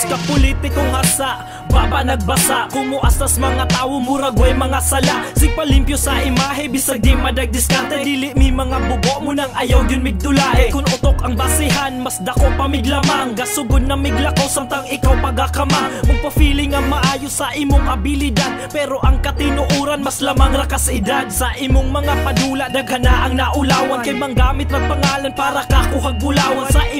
Uska politikong hasa Baba nagbasa. Kumuas tas mga tao Murag way mga sala. Sig palimpyo sa imahe Bisag di madagdiskarte Dili mi mga bugo mo nang ayaw yun migdulae Kung utok ang basihan Mas dako pa miglamang. Gasugod na miglako Samtang ikaw pagakamang Mong pa-feeling ang maayo sa imong abilidad. Pero ang katinuuran Mas lamang ra kas edad. Sa imong mga padula Daghan na ang naulawan. Kay manggamit ng pangalan Para kakuhag bulawan. Sa imong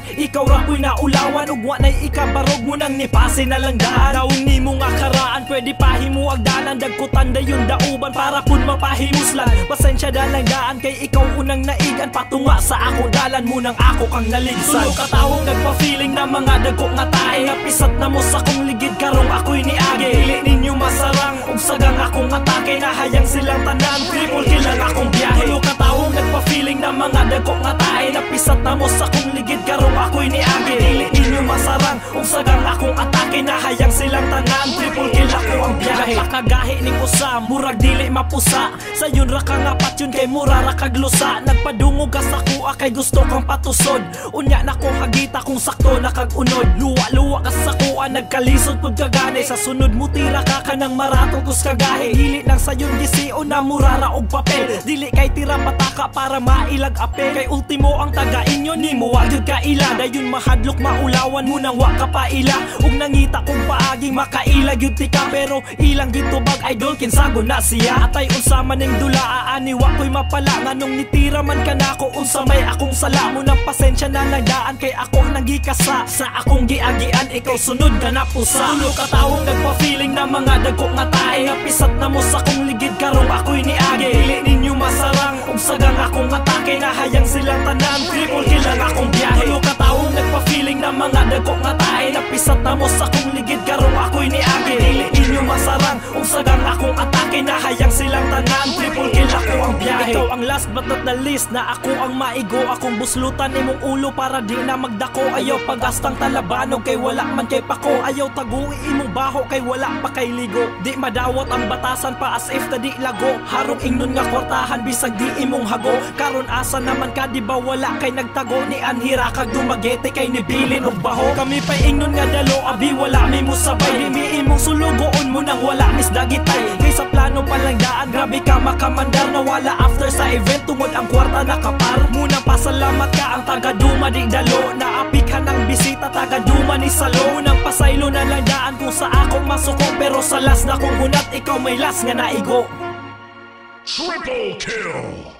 binuhatan Ikaw ra ko'y naulawan Ug wa na'y ikabarog mo nang nipase na lang daan. Daong ni mo nga karaan Pwede pahimo ang dalan Dagkutan da yung dauban Para pun mapahimuslan. Pasensya da lang daan Kay ikaw unang naigan. Patunga sa ako dalan mo nang ako kang naligsan. Tulo katawang nagpa-feeling na mga dagko nga tae. Napisat na mo sa kong ligid karong ako'y niagi. Dili ninyo masarang Ug sagang akong atake Nahayang silang tanan. Triple kill ang akong biyahe. Tulo katawang nagpa-feeling na mga dagko nga tae. Napisat na mo sa Nahayang silang tanan Triple ang Pakagahi ning usa Murag dili mapusa. Sa yun ra ka nga patyon Kay mura ra kaglusa Nagpadungog ka sa kuha Kay gusto kang patusod. Unya na ko hagita Kung sakto na kag unod. Luwa-luwa ka sa kuha Nagkalisod pud kagani Sa sunod mo tira ka ka ng maratong kus kagahi Dili nang sa yun gisio na murara og papel. Dili kay tira pataka para mailag apel. Kay ultimo ang taga inyo ni mo wag yun kaila Dayon mahadlok maulawan mo nang wa ka paila Ug nangita kong paaging makailag yun tika Pero ilang gitubag idol kinsago na siya. Atay unsa man ning dula aani wa ko'y mapala. Nganong nitira man ka nako unsa may akong sala. Mo ng pasensya na lang daan Kay ako nang gikasa Sa akong giagian ikaw sunod ka na pusa. Tulo ka tawong nagpa-feeling na mga dagko nga tae. Napisat na mo sa kong ligid karong ako'y niagi. Dili ninyo masarang ug sagang akong atake Nahayang silang tanan. Triple kill ang akong biyahe. Tulo ka tawong nagpa-feeling na mga dagko nga tae. Napisat na mo sa kong masarang. Ug sagang akong atake Nahayang silang tanan. Triple kill ako ang biyahe. Ikaw ang last but not the least Na ako ang maigo. Akong buslutan imong ulo Para di na magdako. Ayaw pagastang talabanog Kay wala man kay pako. Ayaw tagui imong baho Kay wala pa kay ligo. Di madawat ang batasan pa As if na di lago. Harong ingnon nga kwartahan Bisag di imong hago. Karon asa naman ka Di ba wala kay nagtago? Ni anhira kag dumagete Kay nibilin og baho. Kami pa ingnon nga dalo Abi wala mi mo sabay Di mi imong sulugoon mo nang wala mis dagitay. Kay sa plano palang daan Grabe ka makamandar na wala after sa event. Tungod ang kwarta nakapar. Muna pasalamat ka ang taga Duma di dalo. Naapik ka ng bisita taga Duma ni Salo. Nang pasaylo na lang daan kung sa akong masuko. Pero sa last na kong hunat ikaw may last nga naigo. Triple kill!